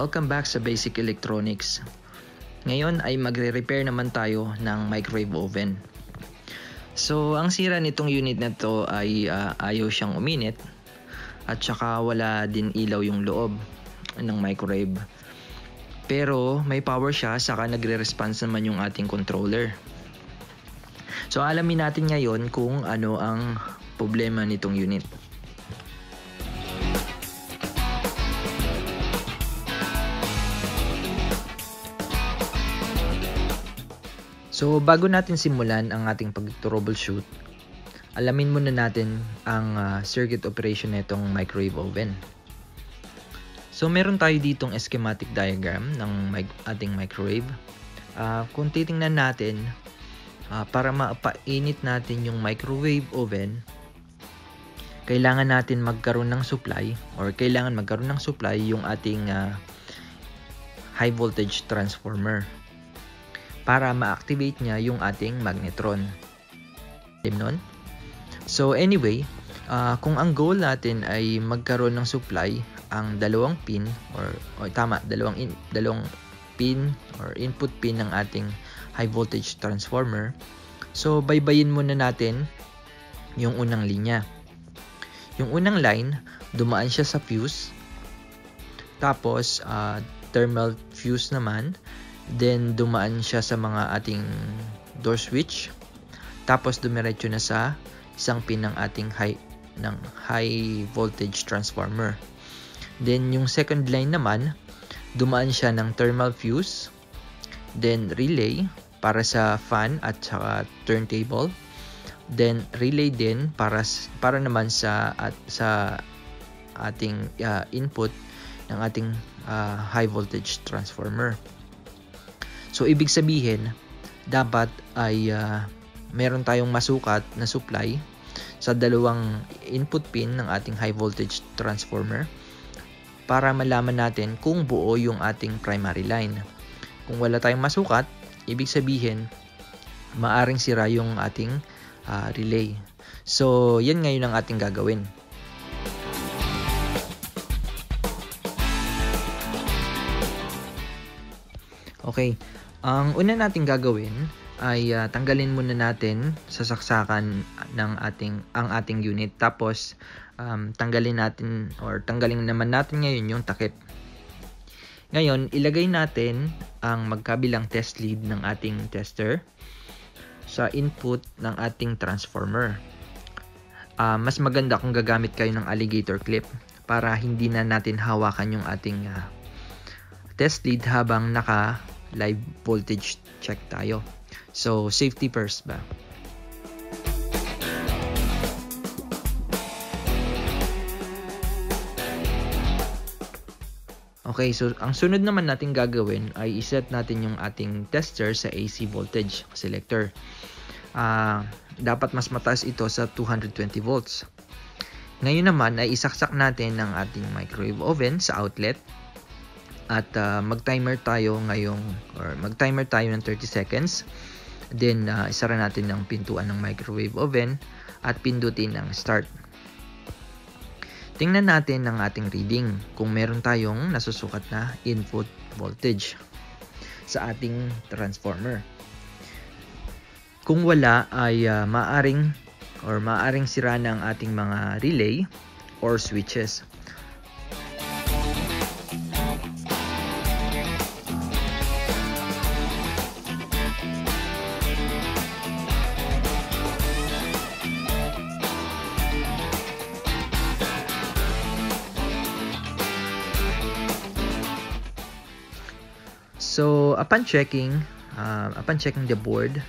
Welcome back sa Basic Electronics. Ngayon ay magre-repair naman tayo ng microwave oven. So, ang sira nitong unit na to ay uh, ayaw siyang uminit at saka wala din ilaw yung loob ng microwave. Pero may power siya saka nagre-response naman yung ating controller. So, alamin natin ngayon kung ano ang problema nitong unit. So bago natin simulan ang ating pag-troubleshoot, alamin muna natin ang uh, circuit operation nitong microwave oven. So meron tayo ditong schematic diagram ng ating microwave. Uh, kung titingnan natin, uh, para mapainit natin yung microwave oven, kailangan natin magkaroon ng supply or kailangan magkaroon ng supply yung ating uh, high voltage transformer para ma-activate niya yung ating magnetron. Nun? So anyway, uh, kung ang goal natin ay magkaroon ng supply ang dalawang pin or, or tama, dalawang in, dalawang pin or input pin ng ating high voltage transformer. So baybayin muna natin yung unang linya. Yung unang line, dumaan siya sa fuse. Tapos uh, thermal fuse naman Then dumaan siya sa mga ating door switch. Tapos dumiretso na sa isang pin ng ating high ng high voltage transformer. Then yung second line naman, dumaan siya ng thermal fuse, then relay para sa fan at saka turntable. Then relay din para para naman sa at sa ating uh, input ng ating uh, high voltage transformer. So ibig sabihin, dapat ay uh, meron tayong masukat na supply sa dalawang input pin ng ating high voltage transformer para malaman natin kung buo yung ating primary line. Kung wala tayong masukat, ibig sabihin maaring sira yung ating uh, relay. So, yan ngayon ang ating gagawin. Okay, ang una nating gagawin ay uh, tanggalin muna natin sa saksakan ng ating ang ating unit tapos um, tanggalin natin or tanggalin naman natin ngayon yung takip. Ngayon, ilagay natin ang magkabilang test lead ng ating tester sa input ng ating transformer. Uh, mas maganda kung gagamit kayo ng alligator clip para hindi na natin hawakan yung ating uh, test lead habang naka live voltage check tayo. So, safety first ba? Okay, so ang sunod naman natin gagawin ay iset natin yung ating tester sa AC voltage selector. Uh, dapat mas mataas ito sa 220 volts. Ngayon naman ay isaksak natin ang ating microwave oven sa outlet at uh, mag-timer tayo ngayong or mag-timer tayo ng 30 seconds. Then uh, isara natin ng pintuan ng microwave oven at pindutin ang start. Tingnan natin ang ating reading kung meron tayong nasusukat na input voltage sa ating transformer. Kung wala ay uh, maaring or maaring sira ang ating mga relay or switches. So, upon checking, uh, upon checking the board,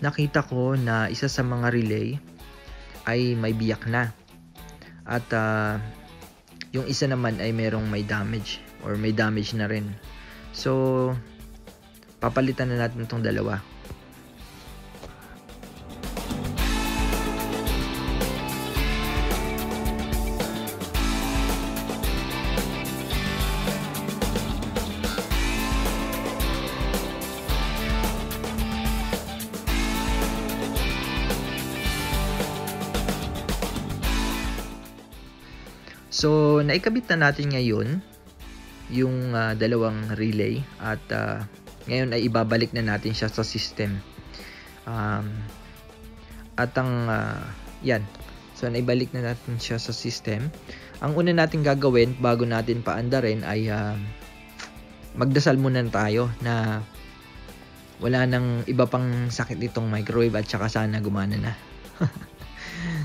nakita ko na isa sa mga relay ay may biyak na. At uh, yung isa naman ay merong may damage or may damage na rin. So, papalitan na natin itong dalawa. So, naikabit na natin ngayon yung uh, dalawang relay at uh, ngayon ay ibabalik na natin siya sa system. Um, at ang uh, yan. So naibalik na natin siya sa system. Ang una natin gagawin bago natin paandarin ay uh, magdasal muna tayo na wala nang iba pang sakit itong microwave at saka sana gumana na.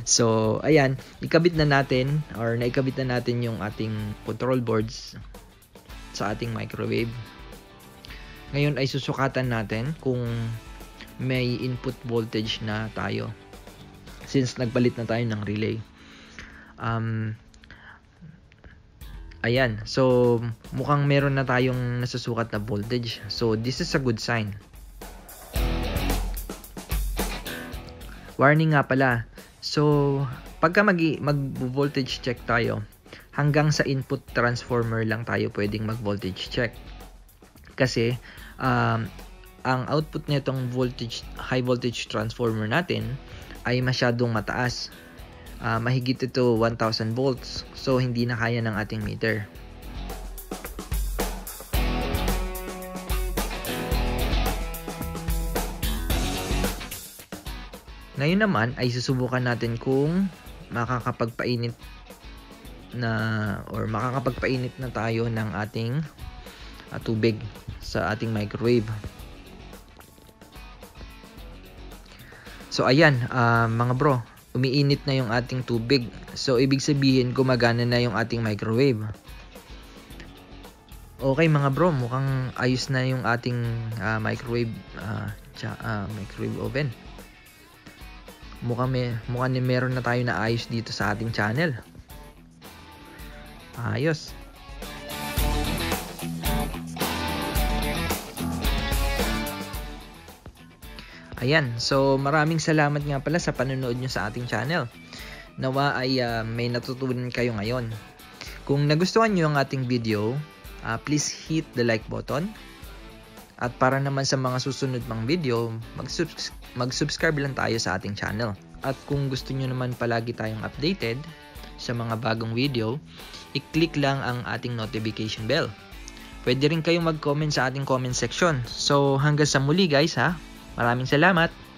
so, ayan, ikabit na natin or naikabit na natin yung ating control boards sa ating microwave. Ngayon ay susukatan natin kung may input voltage na tayo since nagpalit na tayo ng relay. Um, ayan, so mukhang meron na tayong nasusukat na voltage. So this is a good sign. Warning nga pala. So, pagka mag, mag-voltage check tayo, hanggang sa input transformer lang tayo pwedeng mag-voltage check. Kasi, um, ang output nitong voltage, high voltage transformer natin ay masyadong mataas. Uh, mahigit ito 1000 volts. So, hindi na kaya ng ating meter. Ngayon naman ay susubukan natin kung makakapagpainit na or makakapagpainit na tayo ng ating uh, tubig sa ating microwave. So ayan, uh, mga bro, umiinit na yung ating tubig. So ibig sabihin gumagana na yung ating microwave. Okay mga bro, mukhang ayos na yung ating uh, microwave uh, uh, microwave oven mukhang, may, mukhang meron na tayo na ayos dito sa ating channel. Ayos. Ayan, so maraming salamat nga pala sa panonood nyo sa ating channel. Nawa ay uh, may natutunan kayo ngayon. Kung nagustuhan nyo ang ating video, uh, please hit the like button. At para naman sa mga susunod pang video, mag-subscribe mag-subscribe lang tayo sa ating channel. At kung gusto nyo naman palagi tayong updated sa mga bagong video, i-click lang ang ating notification bell. Pwede rin kayong mag-comment sa ating comment section. So hanggang sa muli guys ha. Maraming salamat!